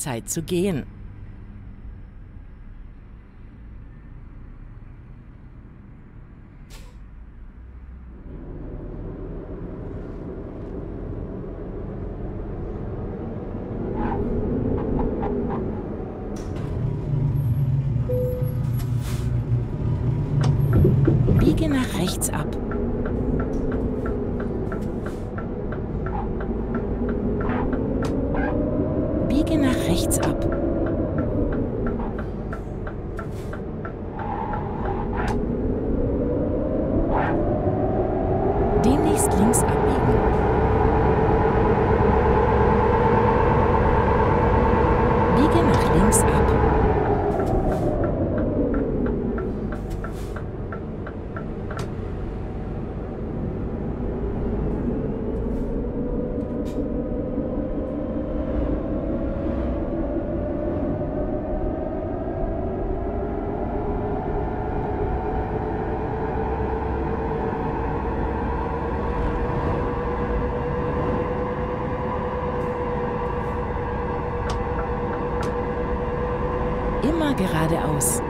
Zeit zu gehen. Biege nach rechts ab. Biege nach rechts ab. Demnächst links abbiegen. Biege nach links ab. Geradeaus.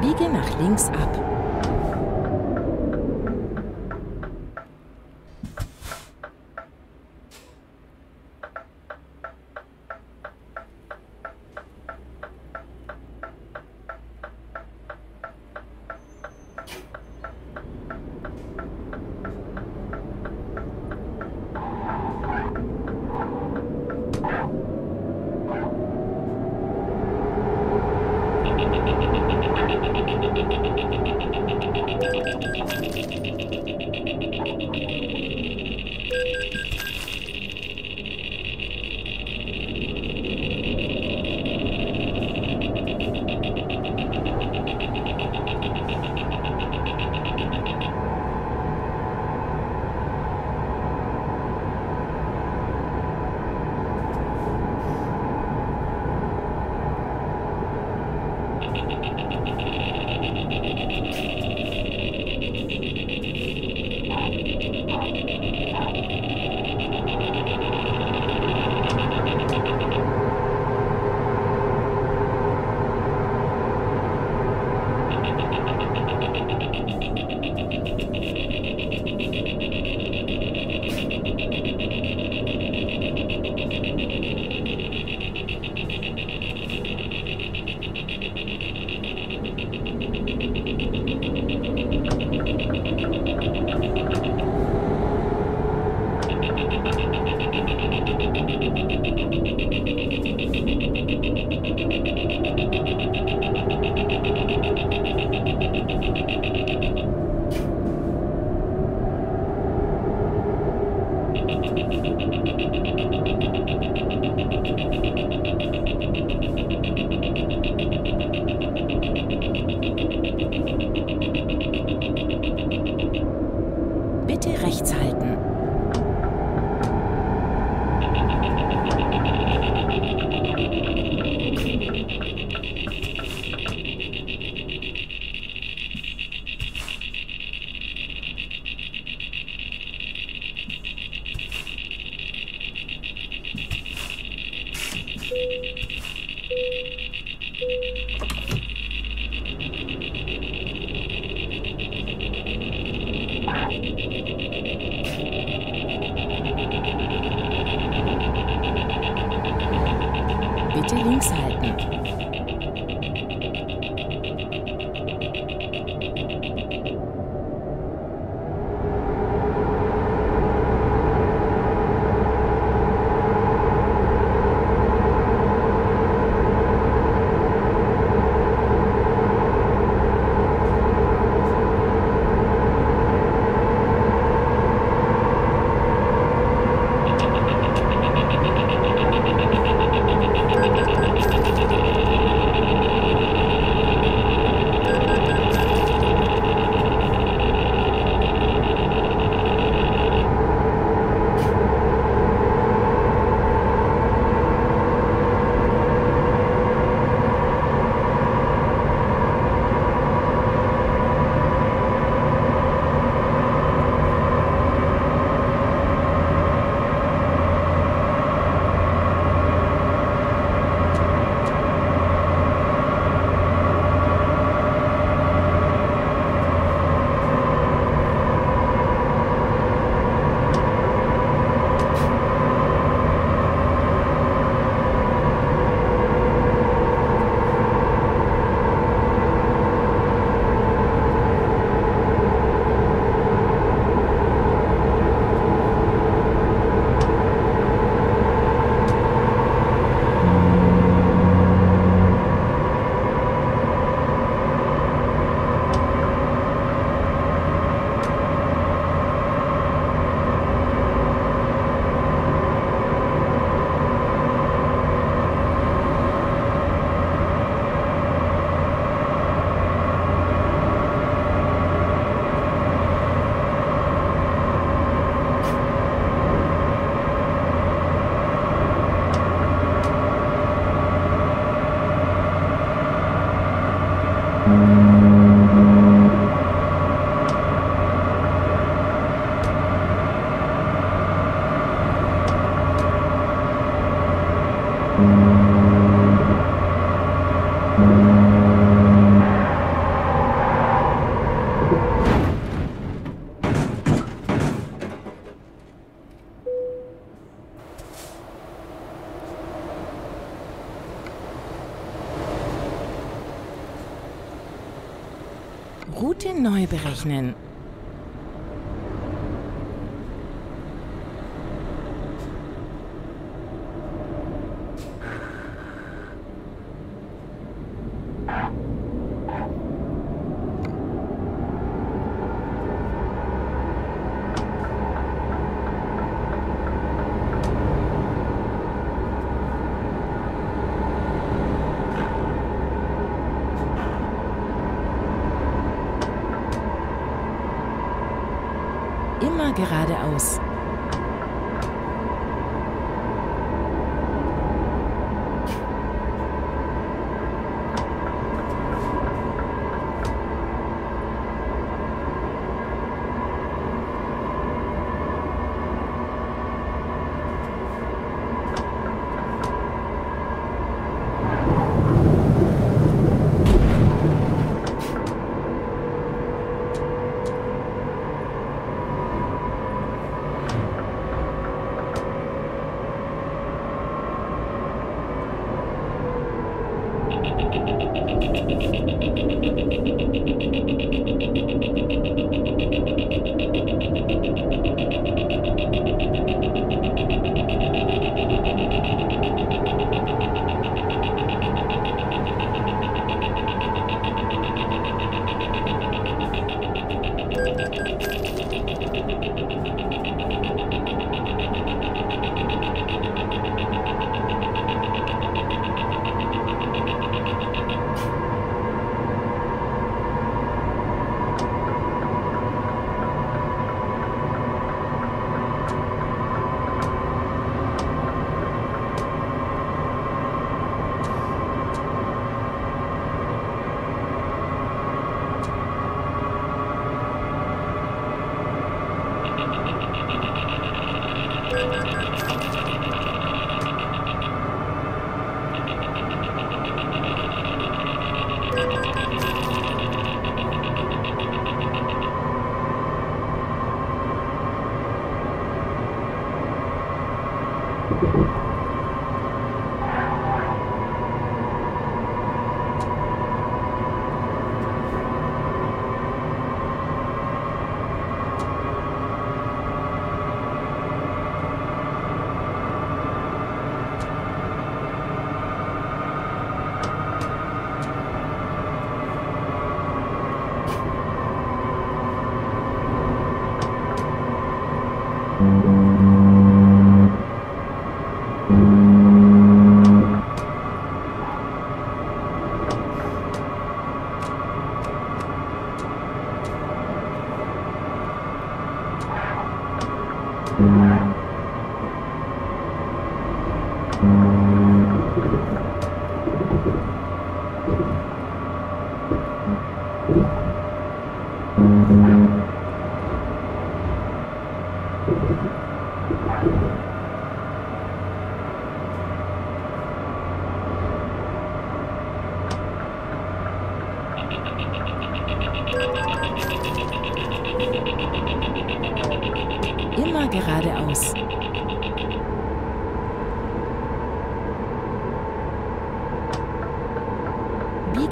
Biege nach links ab. Thank you. bezeichnen Geradeaus.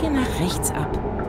Biege nach rechts ab.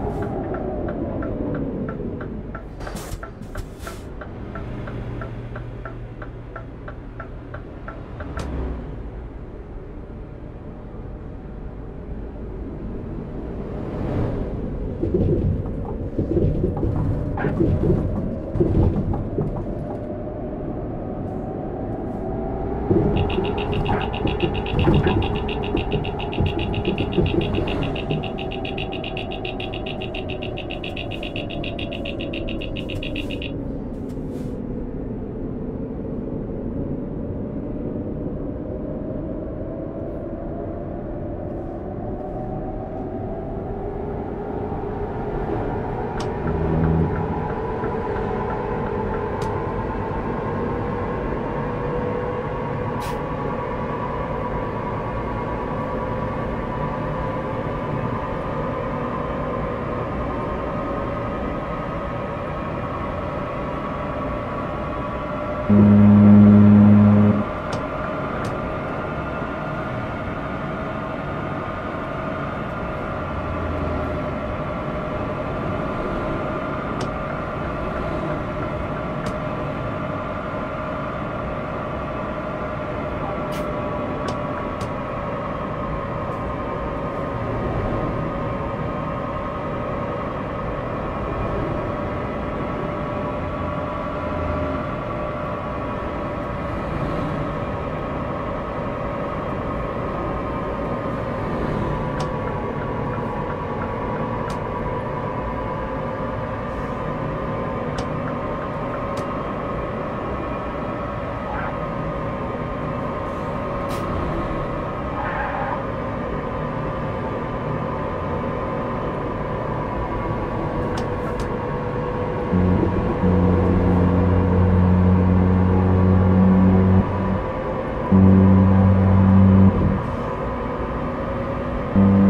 Links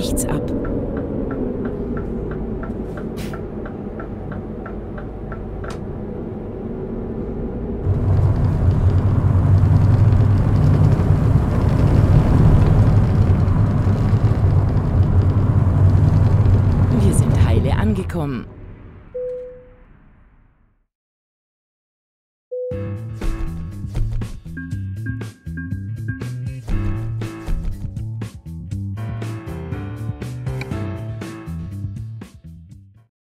rechts ab.